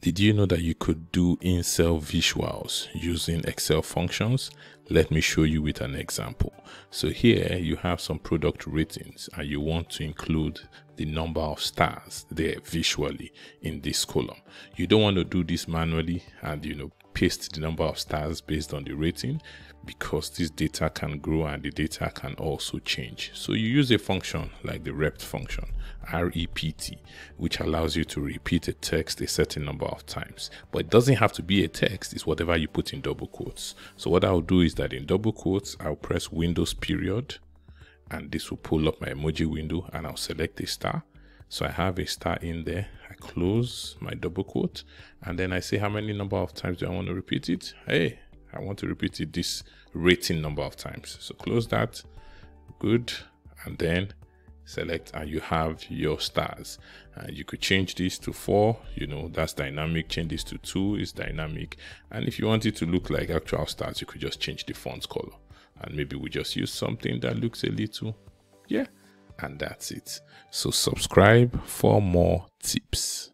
Did you know that you could do in-cell visuals using Excel functions? Let me show you with an example. So here you have some product ratings and you want to include the number of stars there visually in this column. You don't want to do this manually and you know paste the number of stars based on the rating because this data can grow and the data can also change. So you use a function like the rept function, REPT, which allows you to repeat a text a certain number of times. But it doesn't have to be a text, it's whatever you put in double quotes. So what I'll do is that in double quotes, I'll press Windows period and this will pull up my emoji window and I'll select a star. So I have a star in there. I close my double quote and then I say how many number of times do I want to repeat it? Hey, I want to repeat it this rating number of times. So close that. Good. And then select and you have your stars. And you could change this to four, you know, that's dynamic. Change this to two is dynamic. And if you want it to look like actual stars, you could just change the font color. And maybe we just use something that looks a little, yeah. And that's it. So subscribe for more tips.